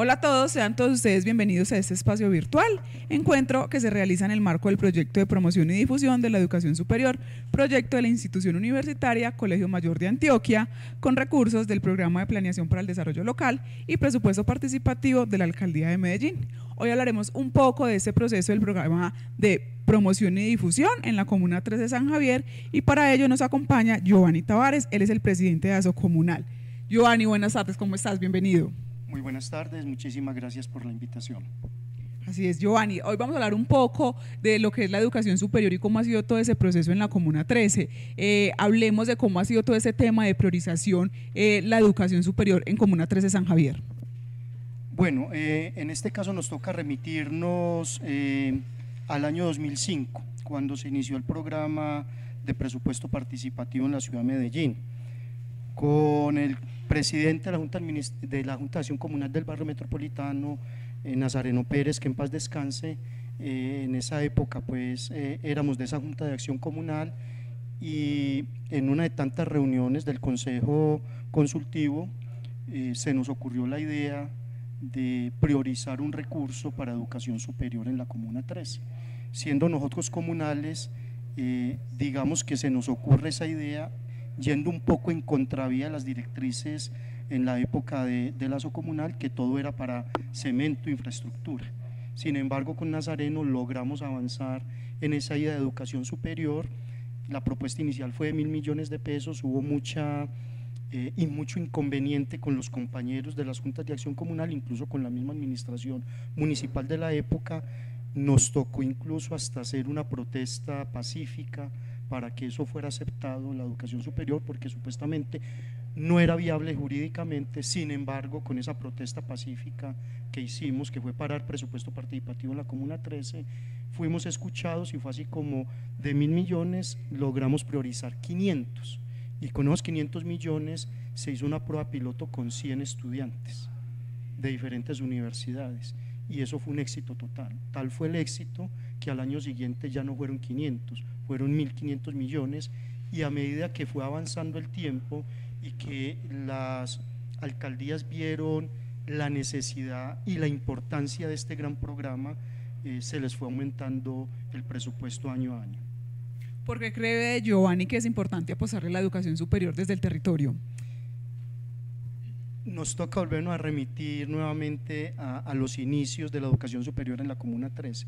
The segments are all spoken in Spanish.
Hola a todos, sean todos ustedes bienvenidos a este espacio virtual, encuentro que se realiza en el marco del proyecto de promoción y difusión de la educación superior, proyecto de la institución universitaria Colegio Mayor de Antioquia, con recursos del Programa de Planeación para el Desarrollo Local y presupuesto participativo de la Alcaldía de Medellín. Hoy hablaremos un poco de este proceso del programa de promoción y difusión en la Comuna 3 de San Javier y para ello nos acompaña Giovanni Tavares, él es el presidente de ASO Comunal. Giovanni, buenas tardes, ¿cómo estás? Bienvenido. Muy buenas tardes, muchísimas gracias por la invitación. Así es, Giovanni. Hoy vamos a hablar un poco de lo que es la educación superior y cómo ha sido todo ese proceso en la Comuna 13. Eh, hablemos de cómo ha sido todo ese tema de priorización, eh, la educación superior en Comuna 13 San Javier. Bueno, eh, en este caso nos toca remitirnos al año 2005, cuando se inició el programa de presupuesto participativo en la ciudad de Medellín, con el presidente de la Junta, de la Junta de Acción Comunal del Barrio Metropolitano, eh, Nazareno Pérez, que en paz descanse, eh, en esa época pues eh, éramos de esa Junta de Acción Comunal y en una de tantas reuniones del Consejo Consultivo se nos ocurrió la idea de priorizar un recurso para educación superior en la Comuna 3. Siendo nosotros comunales, digamos que se nos ocurre esa idea yendo un poco en contravía de las directrices en la época de, de lazo comunal, que todo era para cemento, infraestructura. Sin embargo, con Nazareno logramos avanzar en esa idea de educación superior. La propuesta inicial fue de mil millones de pesos, hubo mucha eh, y mucho inconveniente con los compañeros de las juntas de acción comunal, incluso con la misma administración municipal de la época. Nos tocó incluso hasta hacer una protesta pacífica, para que eso fuera aceptado en la educación superior, porque supuestamente no era viable jurídicamente, sin embargo, con esa protesta pacífica que hicimos, que fue parar presupuesto participativo en la Comuna 13, fuimos escuchados y fue así como de mil millones logramos priorizar 500 y con esos 500 millones se hizo una prueba piloto con 100 estudiantes de diferentes universidades. Y eso fue un éxito total. Tal fue el éxito que al año siguiente ya no fueron 500, fueron 1.500 millones y a medida que fue avanzando el tiempo y que las alcaldías vieron la necesidad y la importancia de este gran programa, eh, se les fue aumentando el presupuesto año a año. ¿Por qué cree Giovanni que es importante apostarle la educación superior desde el territorio? Nos toca volvernos a remitir nuevamente a, a los inicios de la educación superior en la Comuna 13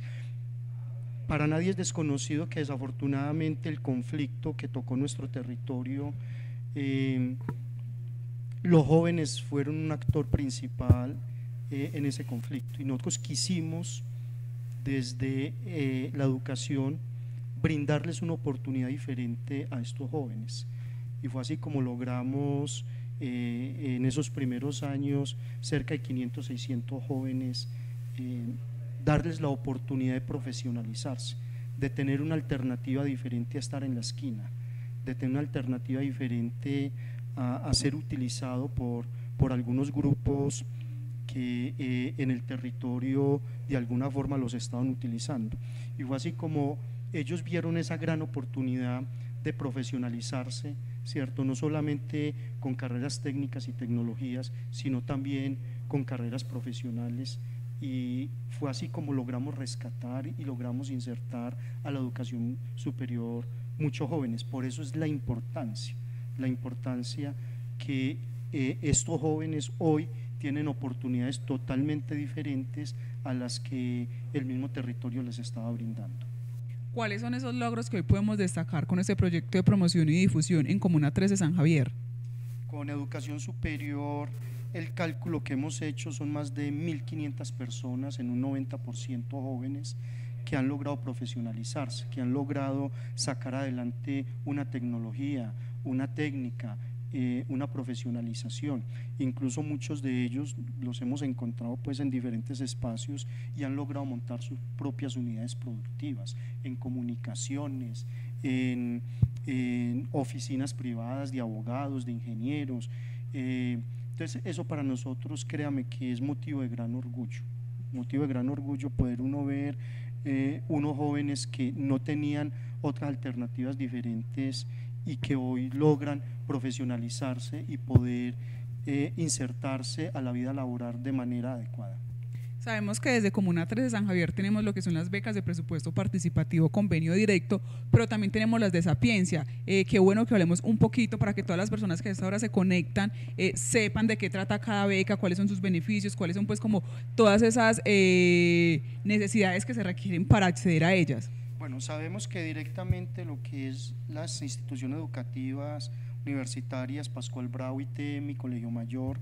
para nadie es desconocido que desafortunadamente el conflicto que tocó nuestro territorio, eh, los jóvenes fueron un actor principal eh, en ese conflicto y nosotros quisimos desde eh, la educación brindarles una oportunidad diferente a estos jóvenes. Y fue así como logramos en esos primeros años cerca de 500, 600 jóvenes darles la oportunidad de profesionalizarse, de tener una alternativa diferente a estar en la esquina, de tener una alternativa diferente a, ser utilizado por, por algunos grupos que eh, en el territorio de alguna forma los estaban utilizando. Y fue así como ellos vieron esa gran oportunidad de profesionalizarse, ¿cierto? No solamente con carreras técnicas y tecnologías, sino también con carreras profesionales y fue así como logramos rescatar y logramos insertar a la educación superior muchos jóvenes. Por eso es la importancia, la importancia que eh, estos jóvenes hoy tienen oportunidades totalmente diferentes a las que el mismo territorio les estaba brindando. ¿Cuáles son esos logros que hoy podemos destacar con este proyecto de promoción y difusión en Comuna 3 de San Javier? Con educación superior el cálculo que hemos hecho son más de 1.500 personas, en un 90% jóvenes, que han logrado profesionalizarse, que han logrado sacar adelante una tecnología, una técnica, eh, una profesionalización. Incluso muchos de ellos los hemos encontrado pues en diferentes espacios y han logrado montar sus propias unidades productivas en comunicaciones, en, oficinas privadas de abogados, de ingenieros. Eh, entonces eso para nosotros, créame que es motivo de gran orgullo, motivo de gran orgullo poder uno ver eh, unos jóvenes que no tenían otras alternativas diferentes y que hoy logran profesionalizarse y poder eh, insertarse a la vida laboral de manera adecuada. Sabemos que desde Comuna 3 de San Javier tenemos lo que son las becas de presupuesto participativo, convenio directo, pero también tenemos las de Sapiencia. Eh, qué bueno que hablemos un poquito para que todas las personas que a esta hora se conectan eh, sepan de qué trata cada beca, cuáles son sus beneficios, cuáles son pues como todas esas eh, necesidades que se requieren para acceder a ellas. Bueno, sabemos que directamente lo que es las instituciones educativas universitarias, Pascual Bravo, ITM, Colegio Mayor,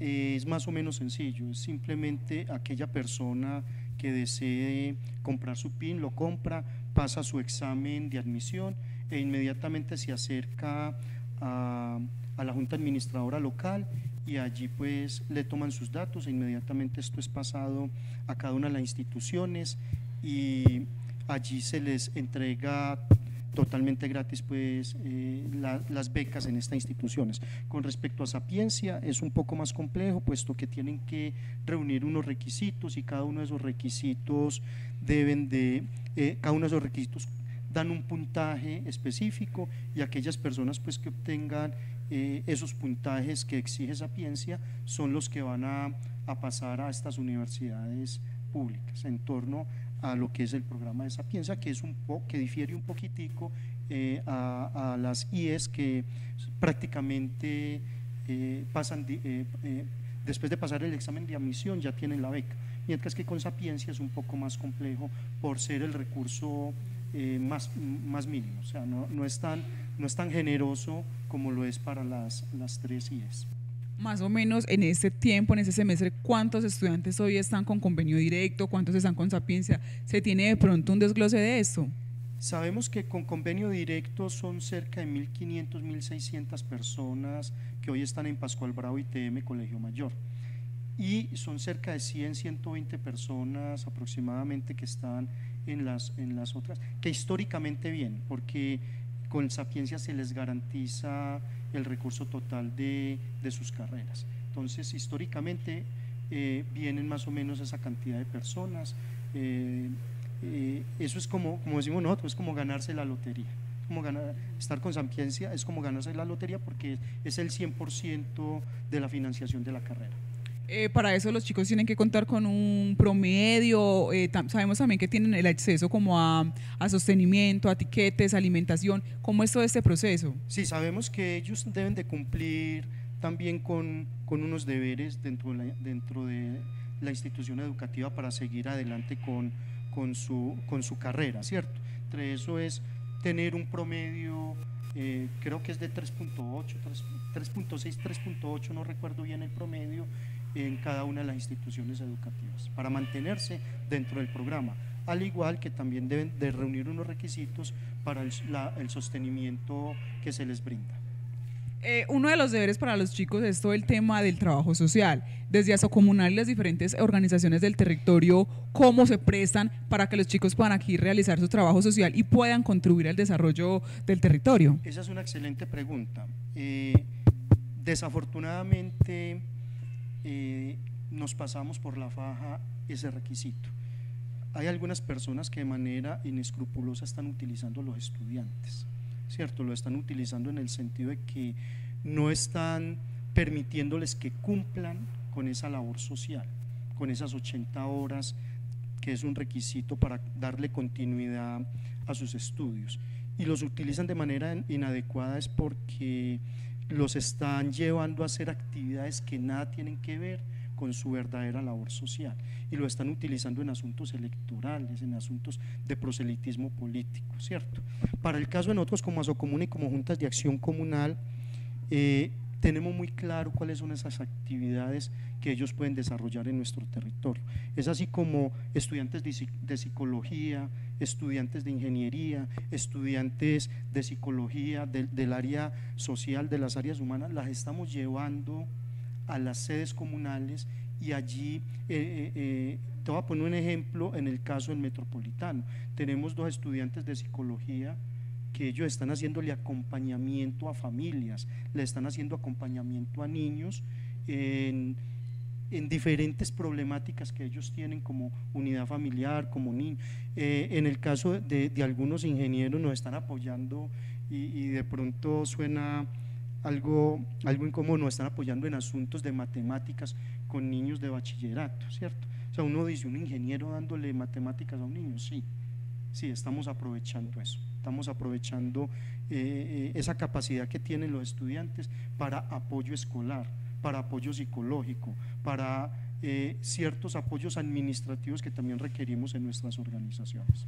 es más o menos sencillo, es simplemente aquella persona que desee comprar su PIN, lo compra, pasa su examen de admisión e inmediatamente se acerca a, la Junta Administradora Local y allí pues le toman sus datos e inmediatamente esto es pasado a cada una de las instituciones y allí se les entrega totalmente gratis pues eh, las becas en estas instituciones. Con respecto a Sapiencia es un poco más complejo puesto que tienen que reunir unos requisitos y cada uno de esos requisitos deben de, eh, cada uno de esos requisitos dan un puntaje específico y aquellas personas pues que obtengan eh, esos puntajes que exige Sapiencia son los que van a, a pasar a estas universidades públicas en torno a lo que es el programa de Sapienza, que, es un po que difiere un poquitico eh, a, las IES que prácticamente eh, pasan, eh, después de pasar el examen de admisión ya tienen la beca, mientras que con Sapiencia es un poco más complejo por ser el recurso más, más mínimo, o sea, no, no, es tan, no es tan generoso como lo es para las, las tres IES más o menos en este tiempo, en ese semestre, cuántos estudiantes hoy están con convenio directo, cuántos están con Sapiencia. ¿Se tiene de pronto un desglose de esto? Sabemos que con convenio directo son cerca de 1.500, 1.600 personas que hoy están en Pascual Bravo ITM Colegio Mayor. Y son cerca de 100, 120 personas aproximadamente que están en las, en las otras, que históricamente bien, porque con Sapiencia se les garantiza el recurso total de, sus carreras. Entonces, históricamente eh, vienen más o menos esa cantidad de personas. Eh, eh, eso es como, como decimos nosotros, es como ganarse la lotería. Como ganar, estar con Sapiencia es como ganarse la lotería porque es el 100% de la financiación de la carrera. Eh, para eso los chicos tienen que contar con un promedio, eh, sabemos también que tienen el acceso como a, sostenimiento, a tiquetes, alimentación, ¿cómo es todo este proceso? Sí, sabemos que ellos deben de cumplir también con, unos deberes dentro de, la, dentro de la institución educativa para seguir adelante con, con, su, con su carrera, ¿cierto? Entre eso es tener un promedio, eh, creo que es de 3.8, 3.6, 3.8, no recuerdo bien el promedio, en cada una de las instituciones educativas para mantenerse dentro del programa, al igual que también deben de reunir unos requisitos para el, sostenimiento que se les brinda. Eh, uno de los deberes para los chicos es todo el tema del trabajo social. Desde Comunal y las diferentes organizaciones del territorio, cómo se prestan para que los chicos puedan aquí realizar su trabajo social y puedan contribuir al desarrollo del territorio. Esa es una excelente pregunta. Eh, desafortunadamente, nos pasamos por la faja ese requisito. Hay algunas personas que de manera inescrupulosa están utilizando los estudiantes, ¿cierto? Lo están utilizando en el sentido de que no están permitiéndoles que cumplan con esa labor social, con esas 80 horas que es un requisito para darle continuidad a sus estudios. Y los utilizan de manera inadecuada es porque los están llevando a hacer actividades que nada tienen que ver con su verdadera labor social y lo están utilizando en asuntos electorales, en asuntos de proselitismo político, ¿cierto? Para el caso de nosotros como Asocomuna y como juntas de acción comunal, eh, tenemos muy claro cuáles son esas actividades que ellos pueden desarrollar en nuestro territorio. Es así como estudiantes de, psicología, estudiantes de ingeniería, estudiantes de psicología, del área social, de las áreas humanas, las estamos llevando a las sedes comunales y allí, eh, eh, eh, te voy a poner un ejemplo en el caso del metropolitano. Tenemos dos estudiantes de psicología ellos están haciéndole acompañamiento a familias, le están haciendo acompañamiento a niños en, diferentes problemáticas que ellos tienen como unidad familiar, como niños. Eh, en el caso de, algunos ingenieros nos están apoyando y, de pronto suena algo, algo incómodo, nos están apoyando en asuntos de matemáticas con niños de bachillerato, ¿cierto? O sea, uno dice, un ingeniero dándole matemáticas a un niño, sí, sí, estamos aprovechando eso, estamos aprovechando eh, eh, esa capacidad que tienen los estudiantes para apoyo escolar, para apoyo psicológico, para eh, ciertos apoyos administrativos que también requerimos en nuestras organizaciones.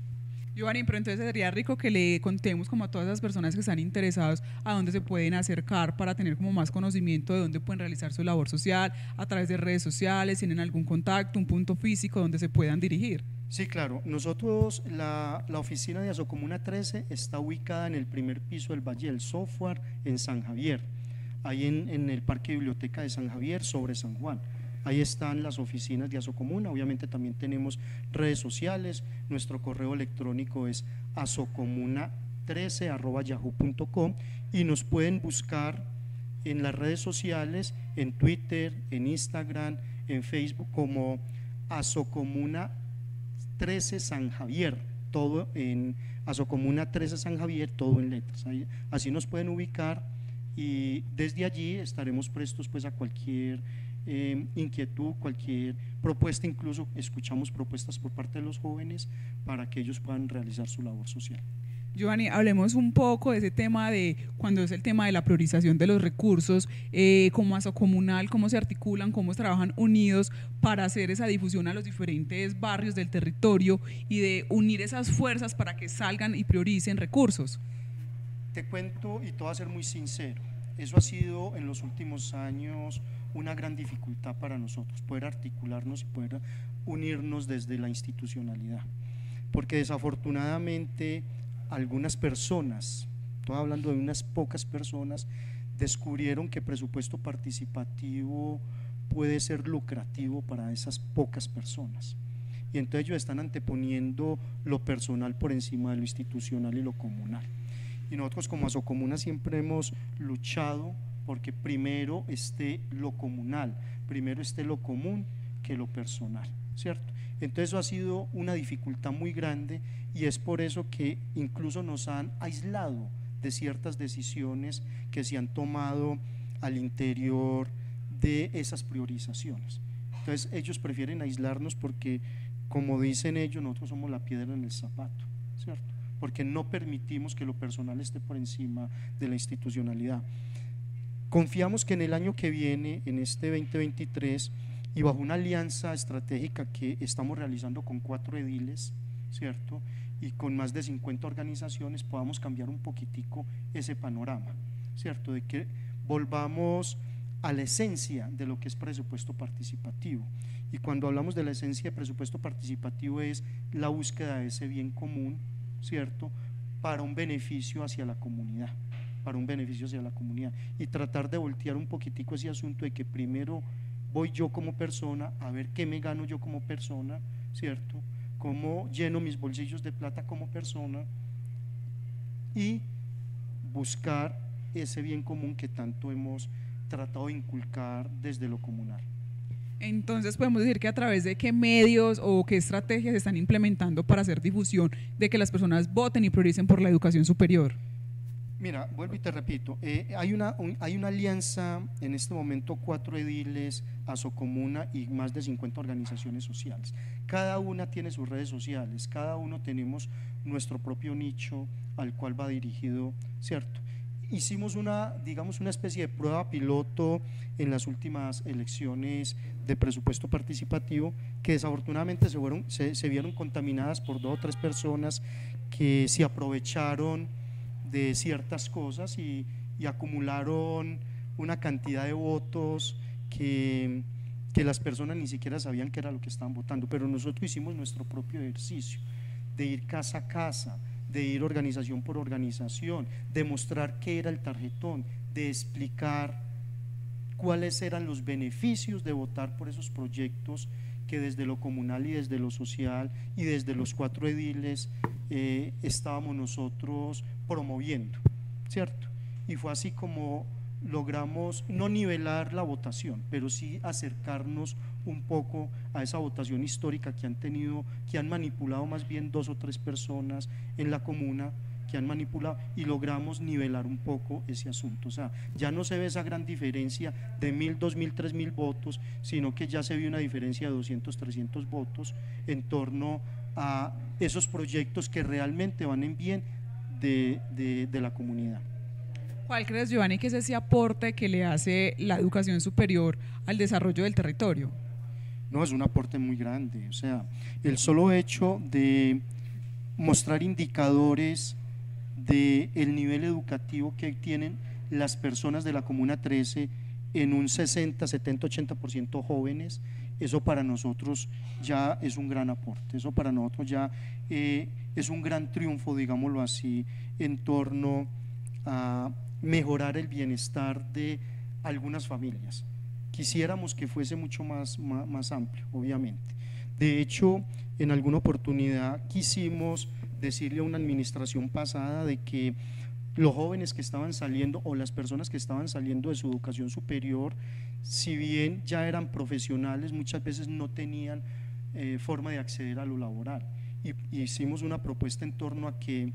Giovanni, pero entonces sería rico que le contemos como a todas las personas que están interesados a dónde se pueden acercar para tener como más conocimiento de dónde pueden realizar su labor social, a través de redes sociales, tienen algún contacto, un punto físico donde se puedan dirigir. Sí, claro. Nosotros, la, la oficina de Asocomuna 13 está ubicada en el primer piso del Valle del Software, en San Javier, ahí en, en el Parque Biblioteca de San Javier, sobre San Juan. Ahí están las oficinas de Asocomuna, obviamente también tenemos redes sociales, nuestro correo electrónico es asocomuna13 y nos pueden buscar en las redes sociales, en Twitter, en Instagram, en Facebook como Asocomuna 13 San Javier, todo en Asocomuna 13 San Javier, todo en letras. así nos pueden ubicar y desde allí estaremos prestos pues a cualquier Em, inquietud, cualquier propuesta, incluso escuchamos propuestas por parte de los jóvenes para que ellos puedan realizar su labor social. Giovanni, hablemos un poco de ese tema de cuando es el tema de la priorización de los recursos, eh, cómo hace comunal, cómo se articulan, cómo trabajan unidos para hacer esa difusión a los diferentes barrios del territorio y de unir esas fuerzas para que salgan y prioricen recursos. Te cuento y voy a ser muy sincero, eso ha sido en los últimos años una gran dificultad para nosotros, poder articularnos y poder unirnos desde la institucionalidad. Porque desafortunadamente algunas personas, estoy hablando de unas pocas personas, descubrieron que presupuesto participativo puede ser lucrativo para esas pocas personas. Y entonces ellos están anteponiendo lo personal por encima de lo institucional y lo comunal. Y nosotros como Asocomuna siempre hemos luchado porque primero esté lo comunal, primero esté lo común que lo personal, ¿cierto? Entonces eso ha sido una dificultad muy grande y es por eso que incluso nos han aislado de ciertas decisiones que se han tomado al interior de esas priorizaciones. Entonces ellos prefieren aislarnos porque, como dicen ellos, nosotros somos la piedra en el zapato, ¿cierto? Porque no permitimos que lo personal esté por encima de la institucionalidad. Confiamos que en el año que viene, en este 2023, y bajo una alianza estratégica que estamos realizando con cuatro ediles, ¿cierto? Y con más de 50 organizaciones podamos cambiar un poquitico ese panorama, ¿cierto? De que volvamos a la esencia de lo que es presupuesto participativo. Y cuando hablamos de la esencia de presupuesto participativo es la búsqueda de ese bien común, ¿cierto? Para un beneficio hacia la comunidad para un beneficio hacia la comunidad y tratar de voltear un poquitico ese asunto de que primero voy yo como persona a ver qué me gano yo como persona, ¿cierto? Cómo lleno mis bolsillos de plata como persona y buscar ese bien común que tanto hemos tratado de inculcar desde lo comunal. Entonces podemos decir que a través de qué medios o qué estrategias están implementando para hacer difusión de que las personas voten y prioricen por la educación superior. Mira, vuelvo y te repito, eh, hay, una, hay una alianza en este momento, cuatro ediles, Asocomuna y más de 50 organizaciones sociales. Cada una tiene sus redes sociales, cada uno tenemos nuestro propio nicho al cual va dirigido, ¿cierto? Hicimos una, digamos, una especie de prueba piloto en las últimas elecciones de presupuesto participativo que desafortunadamente se, fueron, se, se vieron contaminadas por dos o tres personas que se aprovecharon de ciertas cosas y, acumularon una cantidad de votos que, que las personas ni siquiera sabían que era lo que estaban votando, pero nosotros hicimos nuestro propio ejercicio de ir casa a casa, de ir organización por organización, de mostrar qué era el tarjetón, de explicar cuáles eran los beneficios de votar por esos proyectos que desde lo comunal y desde lo social y desde los cuatro ediles eh, estábamos nosotros promoviendo, ¿cierto? Y fue así como logramos no nivelar la votación, pero sí acercarnos un poco a esa votación histórica que han tenido, que han manipulado más bien dos o tres personas en la comuna, que han manipulado y logramos nivelar un poco ese asunto. O sea, ya no se ve esa gran diferencia de mil, dos mil, tres mil votos, sino que ya se ve una diferencia de 200, 300 votos en torno a esos proyectos que realmente van en bien de, de la comunidad. ¿Cuál crees, Giovanni, que es ese aporte que le hace la educación superior al desarrollo del territorio? No, es un aporte muy grande. O sea, el solo hecho de mostrar indicadores del el nivel educativo que tienen las personas de la Comuna 13 en un 60, 70, 80% jóvenes, eso para nosotros ya es un gran aporte, eso para nosotros ya eh, es un gran triunfo, digámoslo así, en torno a mejorar el bienestar de algunas familias. Quisiéramos que fuese mucho más, más amplio, obviamente. De hecho, en alguna oportunidad quisimos decirle a una administración pasada de que los jóvenes que estaban saliendo o las personas que estaban saliendo de su educación superior, si bien ya eran profesionales, muchas veces no tenían eh, forma de acceder a lo laboral. Y, hicimos una propuesta en torno a que,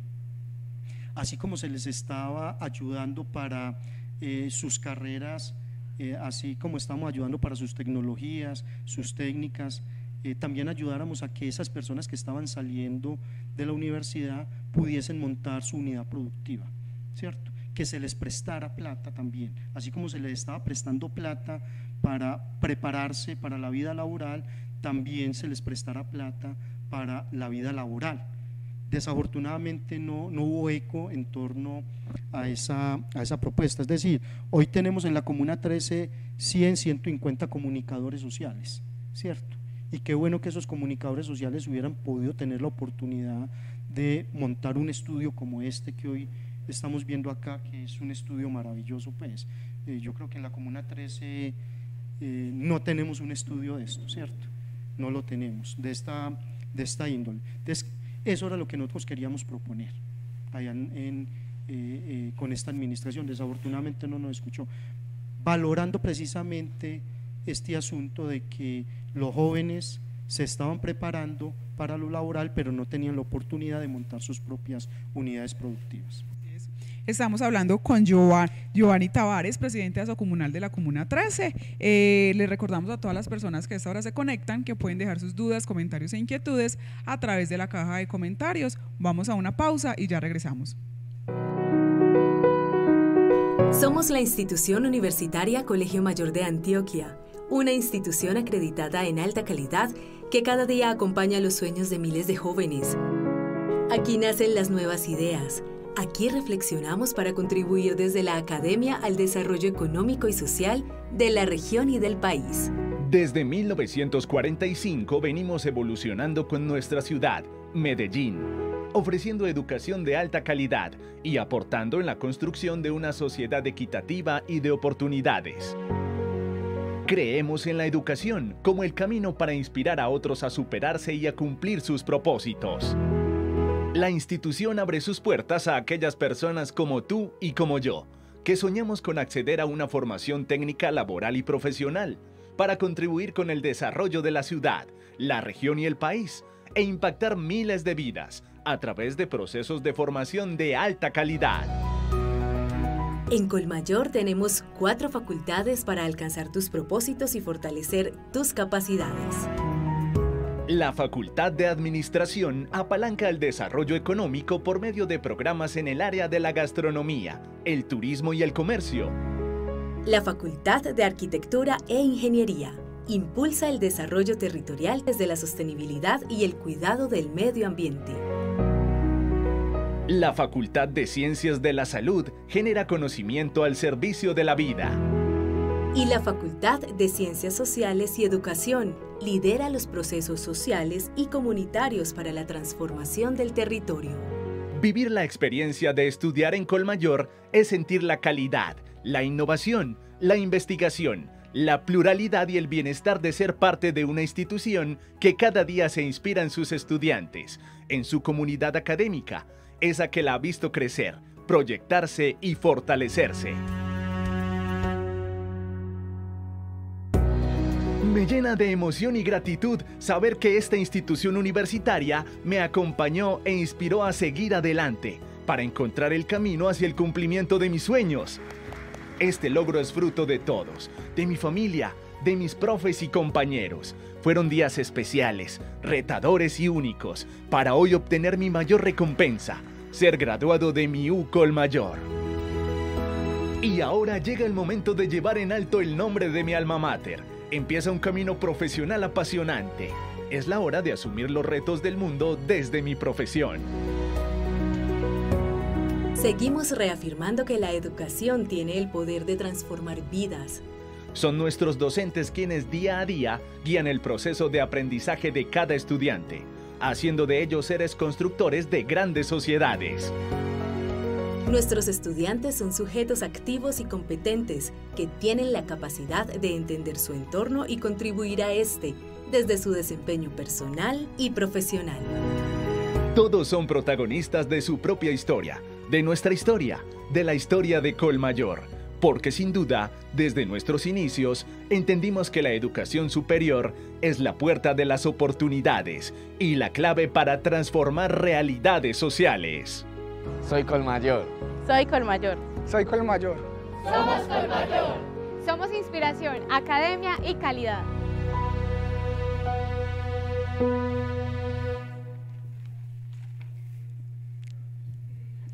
así como se les estaba ayudando para eh, sus carreras, eh, así como estamos ayudando para sus tecnologías, sus técnicas, eh, también ayudáramos a que esas personas que estaban saliendo de la universidad pudiesen montar su unidad productiva, ¿cierto? Que se les prestara plata también, así como se les estaba prestando plata para prepararse para la vida laboral, también se les prestara plata para la vida laboral. Desafortunadamente no, no hubo eco en torno a esa, a esa propuesta. Es decir, hoy tenemos en la Comuna 13 100, 150 comunicadores sociales, ¿cierto? y qué bueno que esos comunicadores sociales hubieran podido tener la oportunidad de montar un estudio como este que hoy estamos viendo acá, que es un estudio maravilloso, pues eh, yo creo que en la Comuna 13 eh, no tenemos un estudio de esto, ¿cierto? No lo tenemos, de esta, de esta índole. Eso era lo que nosotros queríamos proponer allá eh, con esta administración. Desafortunadamente no nos escuchó, valorando precisamente este asunto de que los jóvenes se estaban preparando para lo laboral, pero no tenían la oportunidad de montar sus propias unidades productivas. Estamos hablando con Giovanni Tavares, presidente de Comunal de la Comuna 13. Eh, le recordamos a todas las personas que a esta hora se conectan que pueden dejar sus dudas, comentarios e inquietudes a través de la caja de comentarios. Vamos a una pausa y ya regresamos. Somos la institución universitaria Colegio Mayor de Antioquia una institución acreditada en alta calidad que cada día acompaña los sueños de miles de jóvenes. Aquí nacen las nuevas ideas. Aquí reflexionamos para contribuir desde la academia al desarrollo económico y social de la región y del país. Desde 1945 venimos evolucionando con nuestra ciudad, Medellín, ofreciendo educación de alta calidad y aportando en la construcción de una sociedad equitativa y de oportunidades. Creemos en la educación como el camino para inspirar a otros a superarse y a cumplir sus propósitos. La institución abre sus puertas a aquellas personas como tú y como yo, que soñamos con acceder a una formación técnica laboral y profesional para contribuir con el desarrollo de la ciudad, la región y el país e impactar miles de vidas a través de procesos de formación de alta calidad. En Colmayor tenemos cuatro facultades para alcanzar tus propósitos y fortalecer tus capacidades. La Facultad de Administración apalanca el desarrollo económico por medio de programas en el área de la gastronomía, el turismo y el comercio. La Facultad de Arquitectura e Ingeniería impulsa el desarrollo territorial desde la sostenibilidad y el cuidado del medio ambiente. La Facultad de Ciencias de la Salud genera conocimiento al servicio de la vida. Y la Facultad de Ciencias Sociales y Educación lidera los procesos sociales y comunitarios para la transformación del territorio. Vivir la experiencia de estudiar en Colmayor es sentir la calidad, la innovación, la investigación, la pluralidad y el bienestar de ser parte de una institución que cada día se inspira en sus estudiantes, en su comunidad académica, esa que la ha visto crecer, proyectarse y fortalecerse. Me llena de emoción y gratitud saber que esta institución universitaria me acompañó e inspiró a seguir adelante para encontrar el camino hacia el cumplimiento de mis sueños. Este logro es fruto de todos, de mi familia, de mis profes y compañeros. Fueron días especiales, retadores y únicos, para hoy obtener mi mayor recompensa, ser graduado de mi UCOL mayor. Y ahora llega el momento de llevar en alto el nombre de mi alma mater. Empieza un camino profesional apasionante. Es la hora de asumir los retos del mundo desde mi profesión. Seguimos reafirmando que la educación tiene el poder de transformar vidas. Son nuestros docentes quienes día a día guían el proceso de aprendizaje de cada estudiante, haciendo de ellos seres constructores de grandes sociedades. Nuestros estudiantes son sujetos activos y competentes que tienen la capacidad de entender su entorno y contribuir a este desde su desempeño personal y profesional. Todos son protagonistas de su propia historia de nuestra historia, de la historia de Colmayor, porque sin duda, desde nuestros inicios, entendimos que la educación superior es la puerta de las oportunidades y la clave para transformar realidades sociales. Soy Colmayor. Soy Colmayor. Soy Colmayor. Somos Colmayor. Somos inspiración, academia y calidad.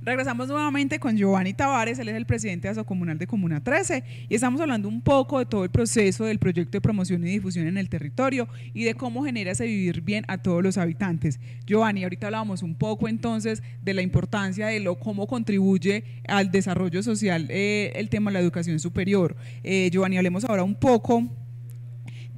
Regresamos nuevamente con Giovanni Tavares, él es el presidente de Asocomunal de Comuna 13 y estamos hablando un poco de todo el proceso del proyecto de promoción y difusión en el territorio y de cómo genera ese vivir bien a todos los habitantes. Giovanni, ahorita hablábamos un poco entonces de la importancia de lo cómo contribuye al desarrollo social eh, el tema de la educación superior. Eh, Giovanni, hablemos ahora un poco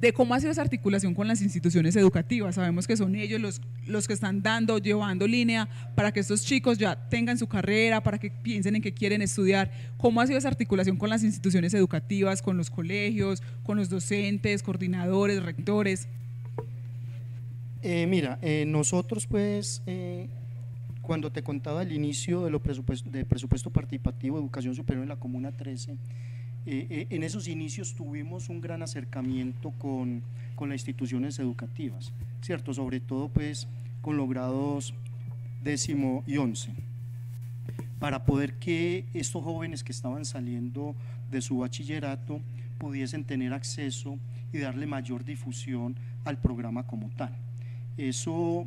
de cómo ha sido esa articulación con las instituciones educativas. Sabemos que son ellos los, los que están dando, llevando línea para que estos chicos ya tengan su carrera, para que piensen en qué quieren estudiar. ¿Cómo ha sido esa articulación con las instituciones educativas, con los colegios, con los docentes, coordinadores, rectores? Eh, mira, eh, nosotros pues, eh, cuando te contaba el inicio de lo de presupuesto participativo de educación superior en la Comuna 13, eh, eh, en esos inicios tuvimos un gran acercamiento con, con, las instituciones educativas, ¿cierto? Sobre todo pues con los grados décimo y once, para poder que estos jóvenes que estaban saliendo de su bachillerato pudiesen tener acceso y darle mayor difusión al programa como tal. Eso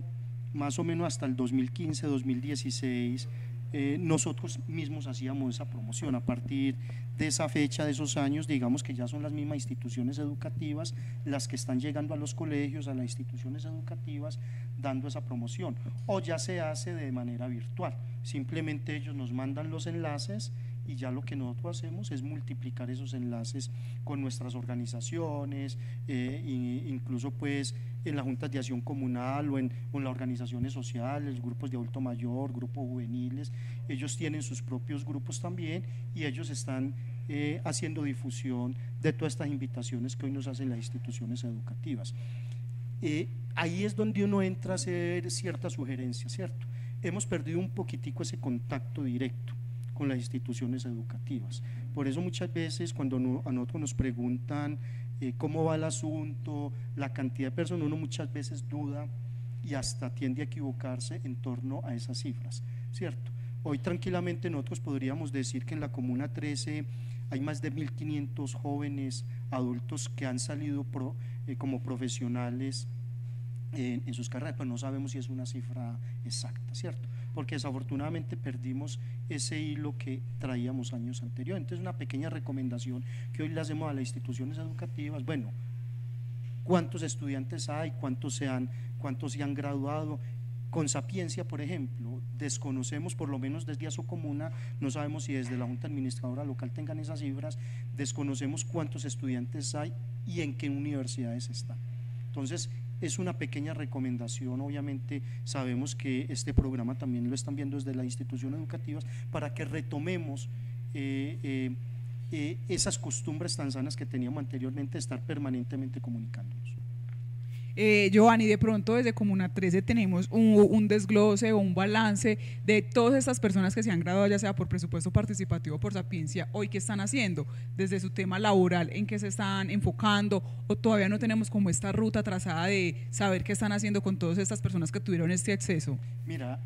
más o menos hasta el 2015, 2016 eh, nosotros mismos hacíamos esa promoción. A partir de esa fecha, de esos años, digamos que ya son las mismas instituciones educativas las que están llegando a los colegios, a las instituciones educativas, dando esa promoción. O ya se hace de manera virtual. Simplemente ellos nos mandan los enlaces y ya lo que nosotros hacemos es multiplicar esos enlaces con nuestras organizaciones, eh, incluso pues en las juntas de acción comunal o en, las organizaciones sociales, grupos de adulto mayor, grupos juveniles, ellos tienen sus propios grupos también y ellos están eh, haciendo difusión de todas estas invitaciones que hoy nos hacen las instituciones educativas. Eh, ahí es donde uno entra a hacer ciertas sugerencias, ¿cierto? Hemos perdido un poquitico ese contacto directo con las instituciones educativas. Por eso muchas veces cuando a nosotros nos preguntan eh, cómo va el asunto, la cantidad de personas, uno muchas veces duda y hasta tiende a equivocarse en torno a esas cifras, ¿cierto? Hoy tranquilamente nosotros podríamos decir que en la Comuna 13 hay más de 1.500 jóvenes adultos que han salido eh, como profesionales en, sus carreras, pero no sabemos si es una cifra exacta, ¿cierto? Porque desafortunadamente perdimos ese hilo que traíamos años anteriores. Entonces, una pequeña recomendación que hoy le hacemos a las instituciones educativas, bueno, ¿cuántos estudiantes hay? ¿Cuántos se han, cuántos se han graduado? Con Sapiencia, por ejemplo, desconocemos, por lo menos desde a su comuna, no sabemos si desde la Junta Administradora Local tengan esas cifras, desconocemos cuántos estudiantes hay y en qué universidades están. Entonces, es una pequeña recomendación, obviamente sabemos que este programa también lo están viendo desde las instituciones educativas para que retomemos eh, eh, eh, esas costumbres tan sanas que teníamos anteriormente estar permanentemente comunicándonos. Eh, Giovanni, de pronto desde Comuna 13 tenemos un, desglose o un balance de todas estas personas que se han graduado, ya sea por presupuesto participativo o por sapiencia, hoy qué están haciendo, desde su tema laboral, en qué se están enfocando, o todavía no tenemos como esta ruta trazada de saber qué están haciendo con todas estas personas que tuvieron este acceso. Mira,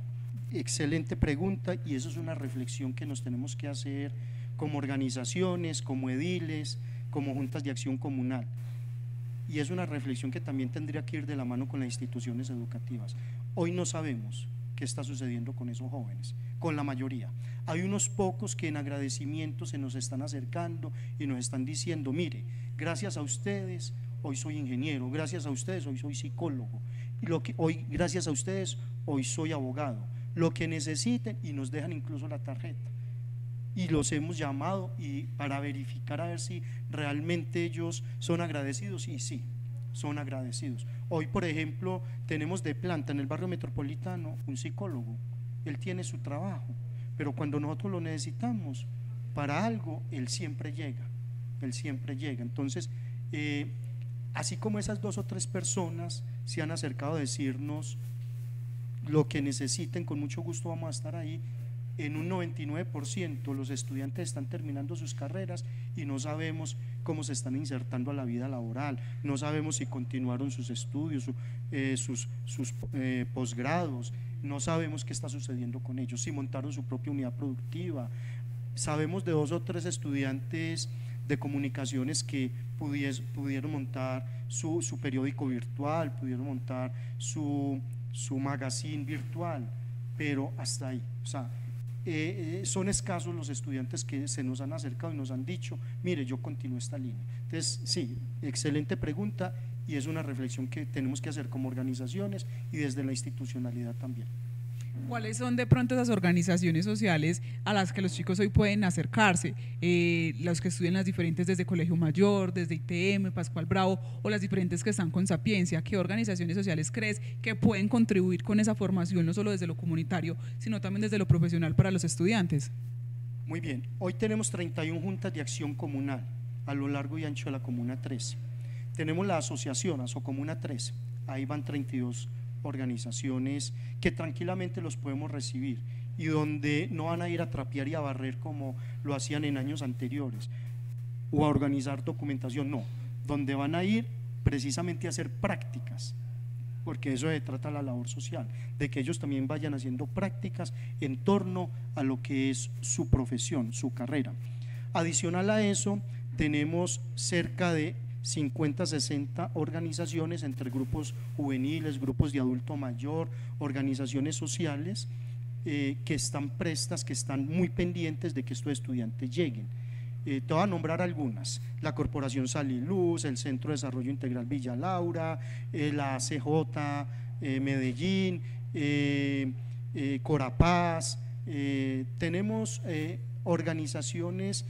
excelente pregunta y eso es una reflexión que nos tenemos que hacer como organizaciones, como ediles, como juntas de acción comunal. Y es una reflexión que también tendría que ir de la mano con las instituciones educativas. Hoy no sabemos qué está sucediendo con esos jóvenes, con la mayoría. Hay unos pocos que en agradecimiento se nos están acercando y nos están diciendo, mire, gracias a ustedes hoy soy ingeniero, gracias a ustedes hoy soy psicólogo, lo que, hoy gracias a ustedes hoy soy abogado, lo que necesiten y nos dejan incluso la tarjeta. Y los hemos llamado y para verificar a ver si realmente ellos son agradecidos y sí, son agradecidos. Hoy, por ejemplo, tenemos de planta en el barrio metropolitano un psicólogo. Él tiene su trabajo, pero cuando nosotros lo necesitamos para algo, él siempre llega. Él siempre llega. Entonces, eh, así como esas dos o tres personas se han acercado a decirnos lo que necesiten, con mucho gusto vamos a estar ahí. En un 99% los estudiantes están terminando sus carreras y no sabemos cómo se están insertando a la vida laboral, no sabemos si continuaron sus estudios, eh, sus, eh, posgrados, no sabemos qué está sucediendo con ellos, si montaron su propia unidad productiva. Sabemos de dos o tres estudiantes de comunicaciones que pudieron montar su, su, periódico virtual, pudieron montar su, su magazine virtual, pero hasta ahí. O sea, eh, eh, son escasos los estudiantes que se nos han acercado y nos han dicho, mire, yo continúo esta línea. Entonces, sí, excelente pregunta y es una reflexión que tenemos que hacer como organizaciones y desde la institucionalidad también. ¿Cuáles son de pronto esas organizaciones sociales a las que los chicos hoy pueden acercarse? Eh, los que estudian las diferentes desde Colegio Mayor, desde ITM, Pascual Bravo o las diferentes que están con Sapiencia. ¿Qué organizaciones sociales crees que pueden contribuir con esa formación, no solo desde lo comunitario, sino también desde lo profesional para los estudiantes? Muy bien, hoy tenemos 31 juntas de acción comunal a lo largo y ancho de la Comuna 13. Tenemos la asociación Asocomuna 13, ahí van 32 organizaciones que tranquilamente los podemos recibir y donde no van a ir a trapear y a barrer como lo hacían en años anteriores o a organizar documentación, no, donde van a ir precisamente a hacer prácticas, porque eso se trata la labor social, de que ellos también vayan haciendo prácticas en torno a lo que es su profesión, su carrera. Adicional a eso, tenemos cerca de 50, 60 organizaciones entre grupos juveniles, grupos de adulto mayor, organizaciones sociales eh, que están prestas, que están muy pendientes de que estos estudiantes lleguen. Eh, te voy a nombrar algunas, la Corporación Saliluz, el Centro de Desarrollo Integral Villa Laura, eh, la CJ Medellín, Corapaz, tenemos organizaciones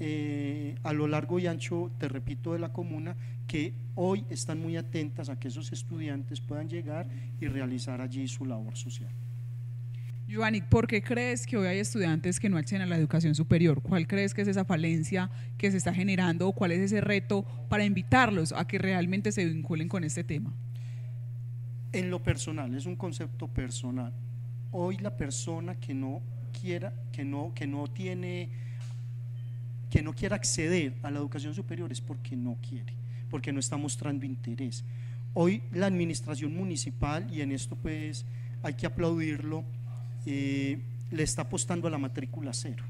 eh, a lo largo y ancho, te repito, de la comuna, que hoy están muy atentas a que esos estudiantes puedan llegar y realizar allí su labor social. Giovanni, ¿por qué crees que hoy hay estudiantes que no acceden a la educación superior? ¿Cuál crees que es esa falencia que se está generando o cuál es ese reto para invitarlos a que realmente se vinculen con este tema? En lo personal, es un concepto personal. Hoy la persona que no quiera, que no, que no tiene que no quiera acceder a la educación superior es porque no quiere, porque no está mostrando interés. Hoy la administración municipal, y en esto pues hay que aplaudirlo, eh, le está apostando a la matrícula cero.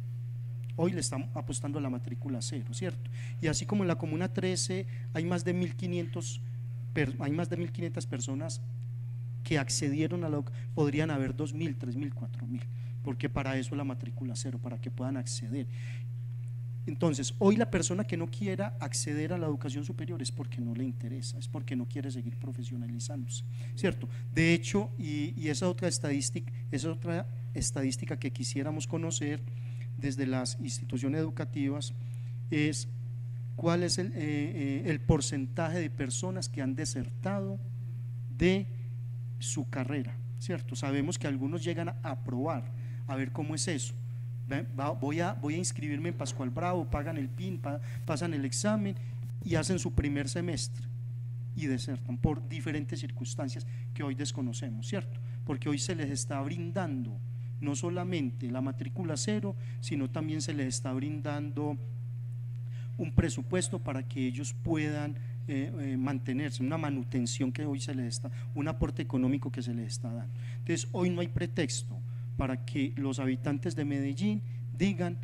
Hoy le estamos apostando a la matrícula cero, ¿cierto? Y así como en la Comuna 13 hay más de 1.500 hay más de 1.500 personas que accedieron a la podrían haber 2.000, 3.000, 4.000, porque para eso la matrícula cero, para que puedan acceder. Entonces, hoy la persona que no quiera acceder a la educación superior es porque no le interesa, es porque no quiere seguir profesionalizándose, ¿cierto? De hecho, y, esa otra estadística, esa otra estadística que quisiéramos conocer desde las instituciones educativas es cuál es el, eh, eh, porcentaje de personas que han desertado de su carrera, ¿cierto? Sabemos que algunos llegan a probar, a ver cómo es eso voy a, voy a inscribirme en Pascual Bravo, pagan el PIN, pasan el examen y hacen su primer semestre y desertan por diferentes circunstancias que hoy desconocemos, ¿cierto? Porque hoy se les está brindando no solamente la matrícula cero, sino también se les está brindando un presupuesto para que ellos puedan eh, eh, mantenerse, una manutención que hoy se les está, un aporte económico que se les está dando. Entonces, hoy no hay pretexto para que los habitantes de Medellín digan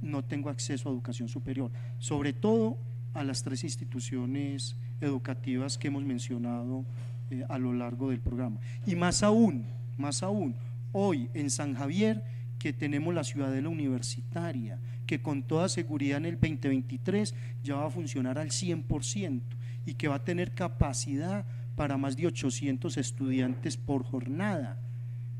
no tengo acceso a educación superior, sobre todo a las tres instituciones educativas que hemos mencionado eh, a lo largo del programa. Y más aún, más aún, hoy en San Javier que tenemos la ciudadela universitaria, que con toda seguridad en el 2023 ya va a funcionar al 100% y que va a tener capacidad para más de 800 estudiantes por jornada.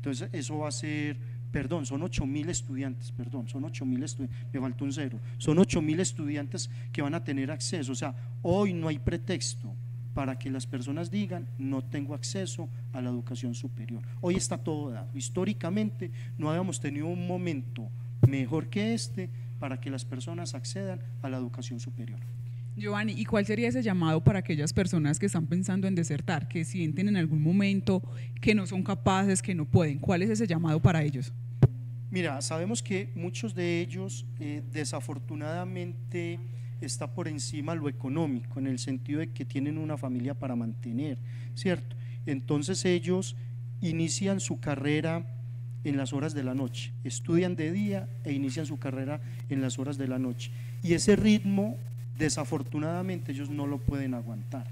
Entonces eso va a ser, perdón, son 8 mil estudiantes, perdón, son 8 mil estudiantes, me faltó un cero, son 8 mil estudiantes que van a tener acceso. O sea, hoy no hay pretexto para que las personas digan no tengo acceso a la educación superior. Hoy está todo dado. Históricamente no habíamos tenido un momento mejor que este para que las personas accedan a la educación superior. Giovanni, ¿y cuál sería ese llamado para aquellas personas que están pensando en desertar, que sienten en algún momento que no son capaces, que no pueden? ¿Cuál es ese llamado para ellos? Mira, sabemos que muchos de ellos eh, desafortunadamente está por encima lo económico, en el sentido de que tienen una familia para mantener, ¿cierto? Entonces ellos inician su carrera en las horas de la noche, estudian de día e inician su carrera en las horas de la noche. Y ese ritmo Desafortunadamente ellos no lo pueden aguantar.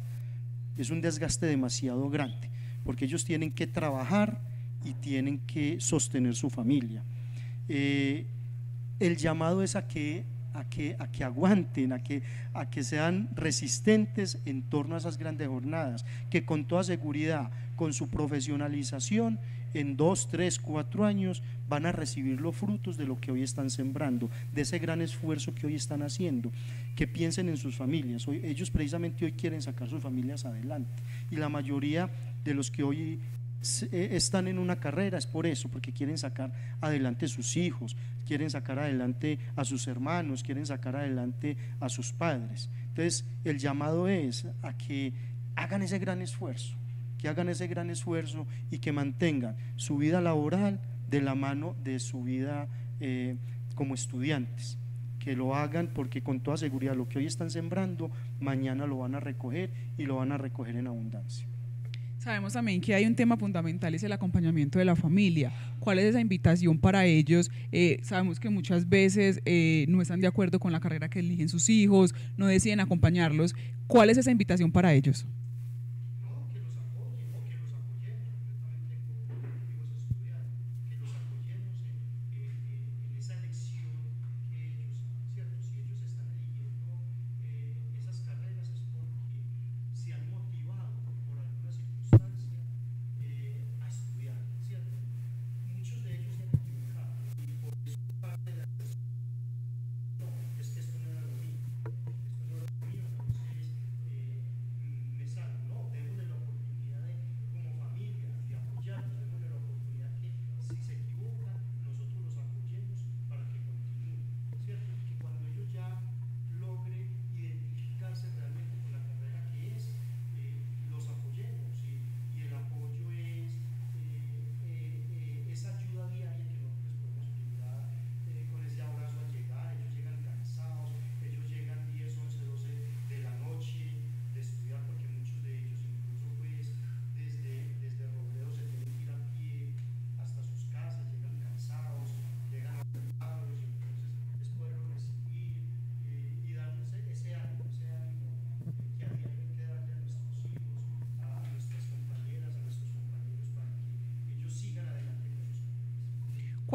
Es un desgaste demasiado grande, porque ellos tienen que trabajar y tienen que sostener su familia. Eh, el llamado es a que, a que, a que aguanten, a que, a que sean resistentes en torno a esas grandes jornadas, que con toda seguridad, con su profesionalización, en dos, tres, cuatro años van a recibir los frutos de lo que hoy están sembrando, de ese gran esfuerzo que hoy están haciendo, que piensen en sus familias. Hoy, ellos precisamente hoy quieren sacar sus familias adelante y la mayoría de los que hoy eh, están en una carrera es por eso, porque quieren sacar adelante sus hijos, quieren sacar adelante a sus hermanos, quieren sacar adelante a sus padres. Entonces, el llamado es a que hagan ese gran esfuerzo que hagan ese gran esfuerzo y que mantengan su vida laboral de la mano de su vida eh, como estudiantes. Que lo hagan porque con toda seguridad lo que hoy están sembrando, mañana lo van a recoger y lo van a recoger en abundancia. Sabemos también que hay un tema fundamental, es el acompañamiento de la familia. ¿Cuál es esa invitación para ellos? Eh, sabemos que muchas veces eh, no están de acuerdo con la carrera que eligen sus hijos, no deciden acompañarlos. ¿Cuál es esa invitación para ellos?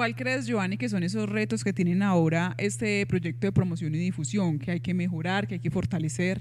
¿Cuál crees, Giovanni, que son esos retos que tienen ahora este proyecto de promoción y difusión, que hay que mejorar, que hay que fortalecer?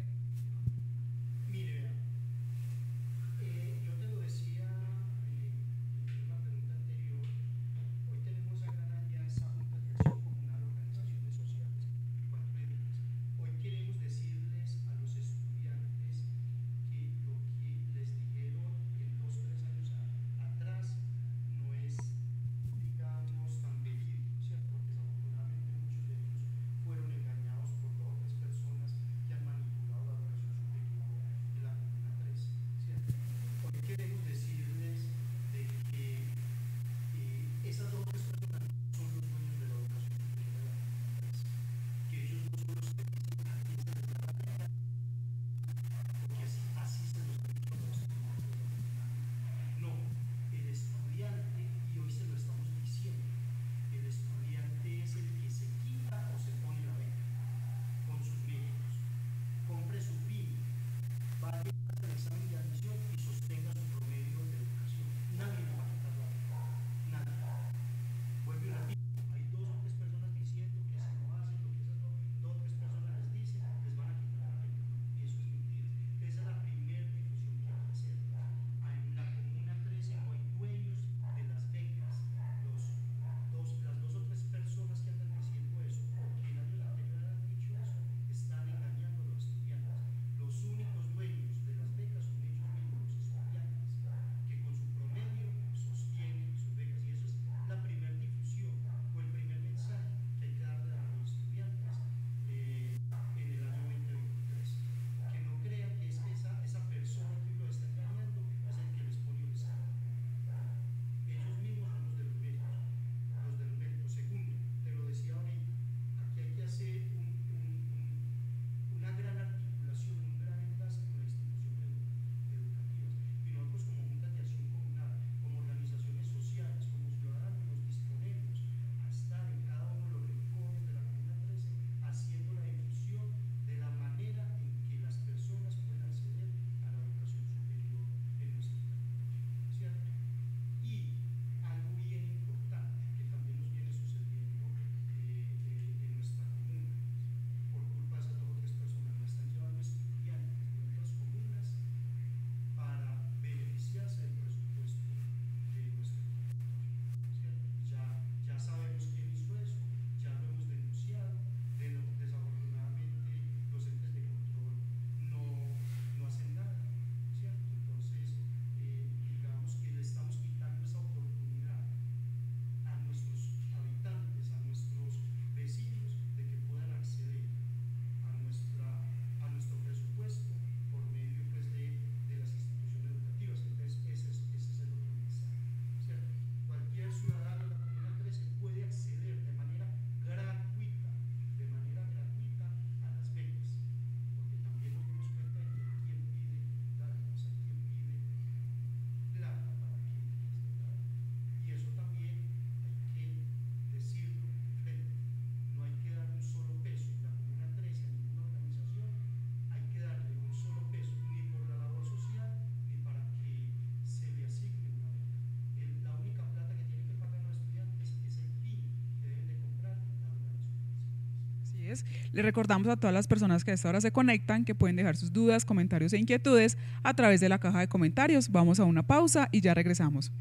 Así es. Le recordamos a todas las personas que a esta hora se conectan que pueden dejar sus dudas, comentarios e inquietudes a través de la caja de comentarios. Vamos a una pausa y ya regresamos.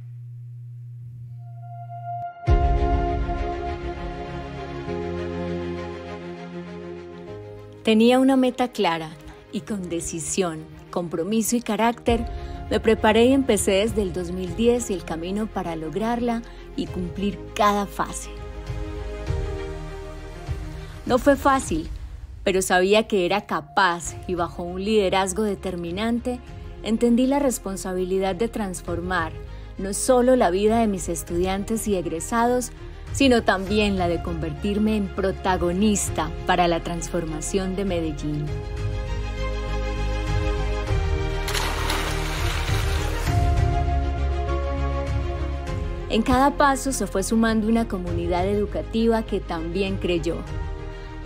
Tenía una meta clara y con decisión, compromiso y carácter, me preparé y empecé desde el 2010 el camino para lograrla y cumplir cada fase. No fue fácil, pero sabía que era capaz y bajo un liderazgo determinante entendí la responsabilidad de transformar no solo la vida de mis estudiantes y egresados, sino también la de convertirme en protagonista para la transformación de Medellín. En cada paso se fue sumando una comunidad educativa que también creyó.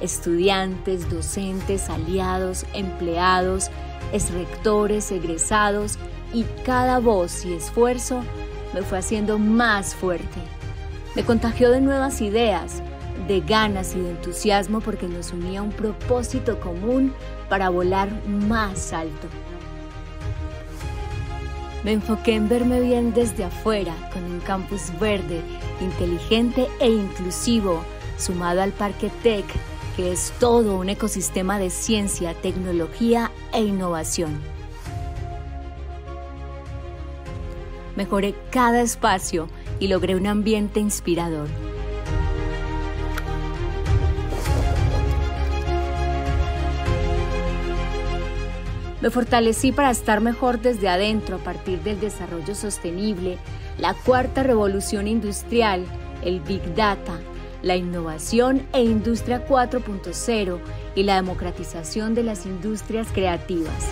Estudiantes, docentes, aliados, empleados, exrectores, egresados y cada voz y esfuerzo me fue haciendo más fuerte. Me contagió de nuevas ideas, de ganas y de entusiasmo porque nos unía un propósito común para volar más alto. Me enfoqué en verme bien desde afuera, con un campus verde, inteligente e inclusivo, sumado al Parque Tech, que es todo un ecosistema de ciencia, tecnología e innovación. Mejoré cada espacio y logré un ambiente inspirador. Me fortalecí para estar mejor desde adentro a partir del desarrollo sostenible, la cuarta revolución industrial, el Big Data, la innovación e industria 4.0 y la democratización de las industrias creativas.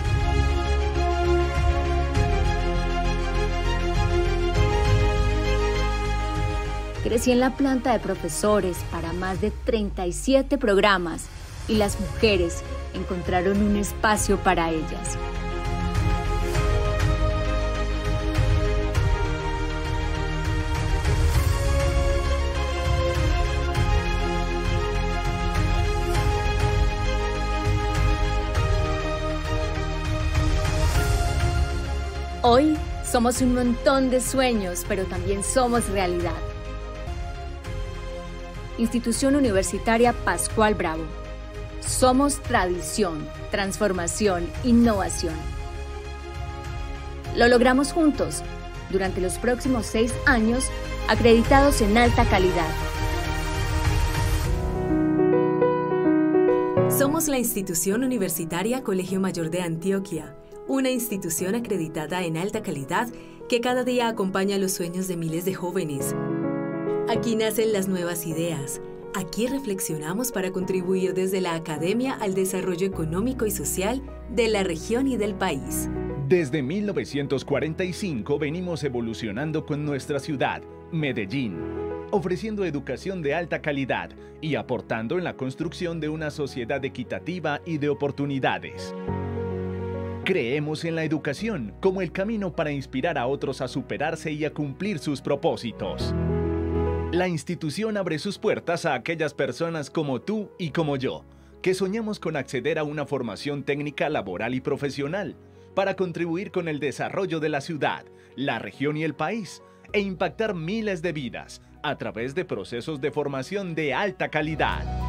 Crecí en la planta de profesores para más de 37 programas y las mujeres encontraron un espacio para ellas. Hoy somos un montón de sueños, pero también somos realidad. Institución Universitaria Pascual Bravo. Somos tradición, transformación, innovación. Lo logramos juntos durante los próximos seis años, acreditados en alta calidad. Somos la institución universitaria Colegio Mayor de Antioquia, una institución acreditada en alta calidad que cada día acompaña los sueños de miles de jóvenes. Aquí nacen las nuevas ideas Aquí reflexionamos para contribuir desde la academia al desarrollo económico y social de la región y del país. Desde 1945 venimos evolucionando con nuestra ciudad, Medellín, ofreciendo educación de alta calidad y aportando en la construcción de una sociedad equitativa y de oportunidades. Creemos en la educación como el camino para inspirar a otros a superarse y a cumplir sus propósitos. La institución abre sus puertas a aquellas personas como tú y como yo, que soñamos con acceder a una formación técnica laboral y profesional para contribuir con el desarrollo de la ciudad, la región y el país e impactar miles de vidas a través de procesos de formación de alta calidad.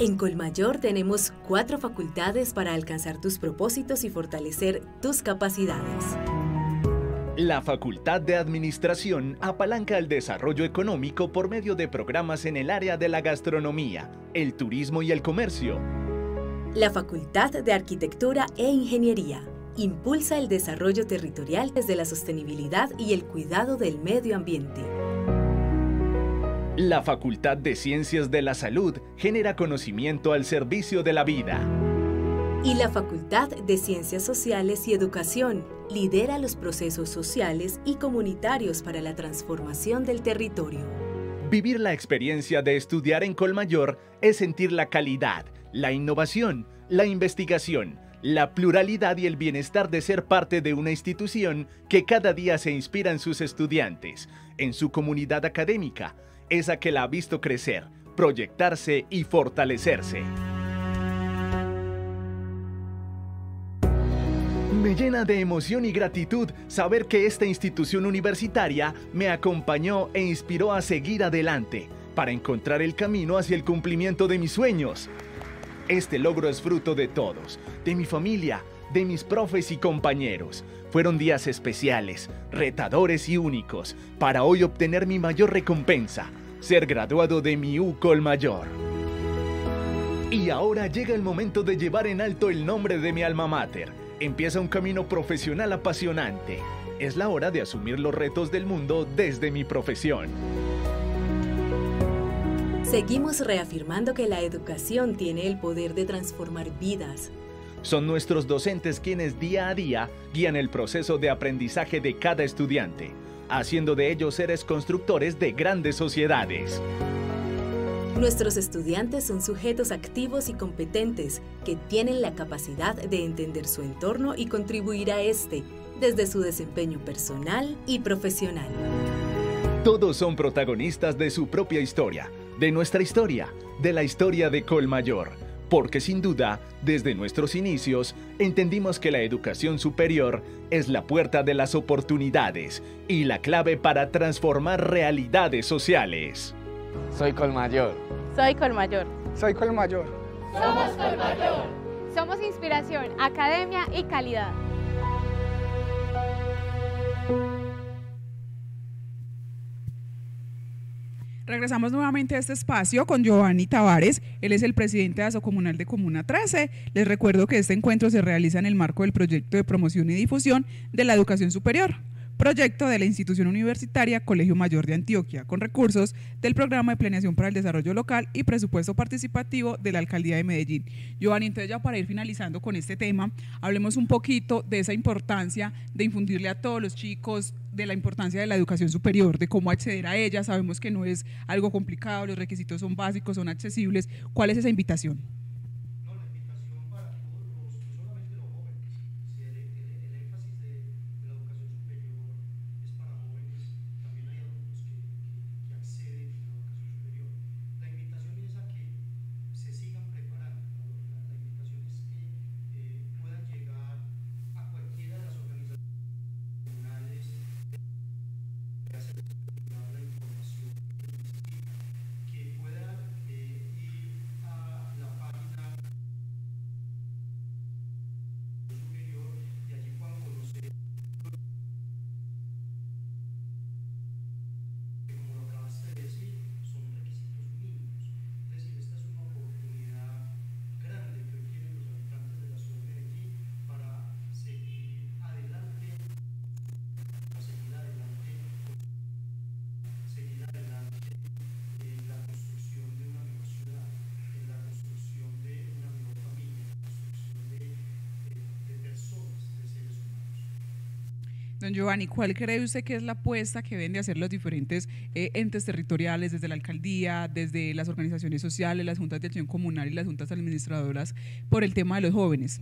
En Colmayor tenemos cuatro facultades para alcanzar tus propósitos y fortalecer tus capacidades. La Facultad de Administración apalanca el desarrollo económico por medio de programas en el área de la gastronomía, el turismo y el comercio. La Facultad de Arquitectura e Ingeniería impulsa el desarrollo territorial desde la sostenibilidad y el cuidado del medio ambiente. La Facultad de Ciencias de la Salud genera conocimiento al servicio de la vida. Y la Facultad de Ciencias Sociales y Educación lidera los procesos sociales y comunitarios para la transformación del territorio. Vivir la experiencia de estudiar en Colmayor es sentir la calidad, la innovación, la investigación, la pluralidad y el bienestar de ser parte de una institución que cada día se inspira en sus estudiantes, en su comunidad académica, esa que la ha visto crecer, proyectarse y fortalecerse. Me llena de emoción y gratitud saber que esta institución universitaria me acompañó e inspiró a seguir adelante para encontrar el camino hacia el cumplimiento de mis sueños. Este logro es fruto de todos, de mi familia, de mis profes y compañeros. Fueron días especiales, retadores y únicos para hoy obtener mi mayor recompensa, ser graduado de mi UCOL mayor. Y ahora llega el momento de llevar en alto el nombre de mi alma mater Empieza un camino profesional apasionante. Es la hora de asumir los retos del mundo desde mi profesión. Seguimos reafirmando que la educación tiene el poder de transformar vidas. Son nuestros docentes quienes día a día guían el proceso de aprendizaje de cada estudiante, haciendo de ellos seres constructores de grandes sociedades. Nuestros estudiantes son sujetos activos y competentes que tienen la capacidad de entender su entorno y contribuir a este desde su desempeño personal y profesional. Todos son protagonistas de su propia historia, de nuestra historia, de la historia de Colmayor, porque sin duda, desde nuestros inicios, entendimos que la educación superior es la puerta de las oportunidades y la clave para transformar realidades sociales. Soy Colmayor. Soy Colmayor. Soy Colmayor. Somos Colmayor. Somos inspiración, academia y calidad. Regresamos nuevamente a este espacio con Giovanni Tavares. Él es el presidente de Asocomunal de Comuna 13. Les recuerdo que este encuentro se realiza en el marco del proyecto de promoción y difusión de la educación superior proyecto de la institución universitaria Colegio Mayor de Antioquia, con recursos del Programa de Planeación para el Desarrollo Local y Presupuesto Participativo de la Alcaldía de Medellín. Giovanni, entonces ya para ir finalizando con este tema, hablemos un poquito de esa importancia de infundirle a todos los chicos de la importancia de la educación superior, de cómo acceder a ella. Sabemos que no es algo complicado, los requisitos son básicos, son accesibles. ¿Cuál es esa invitación? Don Giovanni, ¿cuál cree usted que es la apuesta que deben de hacer los diferentes eh, entes territoriales, desde la alcaldía, desde las organizaciones sociales, las juntas de acción comunal y las juntas administradoras, por el tema de los jóvenes?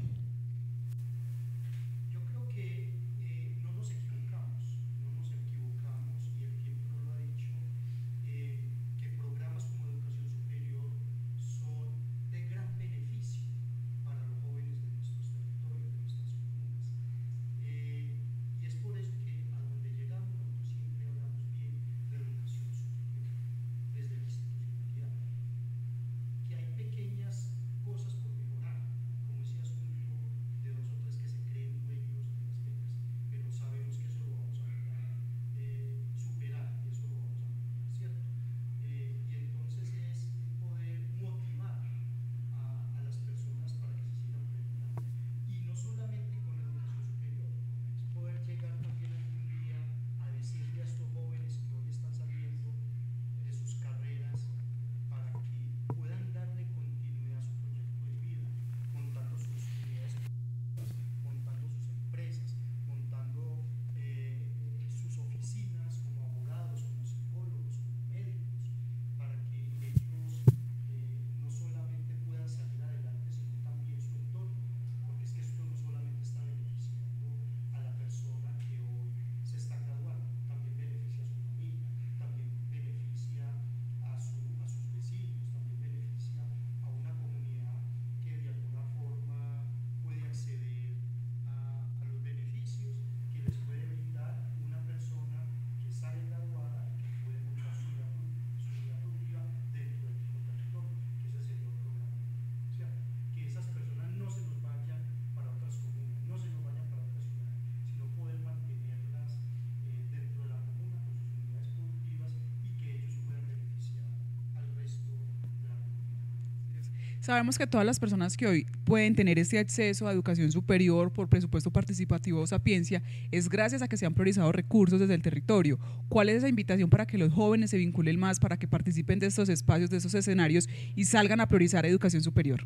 Sabemos que todas las personas que hoy pueden tener este acceso a educación superior por presupuesto participativo o sapiencia es gracias a que se han priorizado recursos desde el territorio. ¿Cuál es esa invitación para que los jóvenes se vinculen más, para que participen de estos espacios, de estos escenarios y salgan a priorizar educación superior?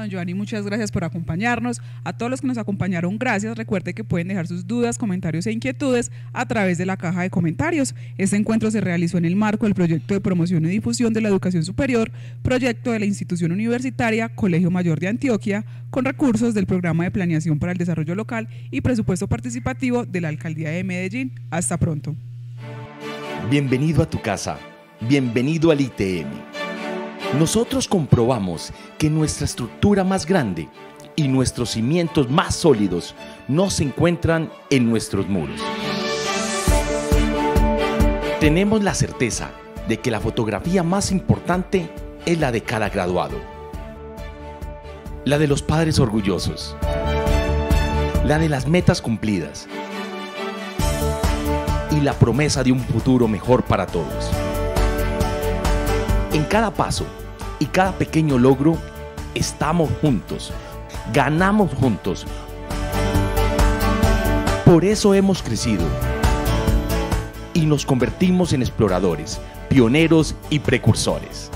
Don Giovanni, muchas gracias por acompañarnos. A todos los que nos acompañaron, gracias. Recuerde que pueden dejar sus dudas, comentarios e inquietudes a través de la caja de comentarios. Este encuentro se realizó en el marco del proyecto de promoción y difusión de la educación superior, proyecto de la institución universitaria Colegio Mayor de Antioquia, con recursos del programa de planeación para el desarrollo local y presupuesto participativo de la alcaldía de Medellín. Hasta pronto. Bienvenido a tu casa. Bienvenido al ITM nosotros comprobamos que nuestra estructura más grande y nuestros cimientos más sólidos no se encuentran en nuestros muros. Tenemos la certeza de que la fotografía más importante es la de cada graduado. La de los padres orgullosos. La de las metas cumplidas. Y la promesa de un futuro mejor para todos. En cada paso, y cada pequeño logro, estamos juntos, ganamos juntos. Por eso hemos crecido y nos convertimos en exploradores, pioneros y precursores.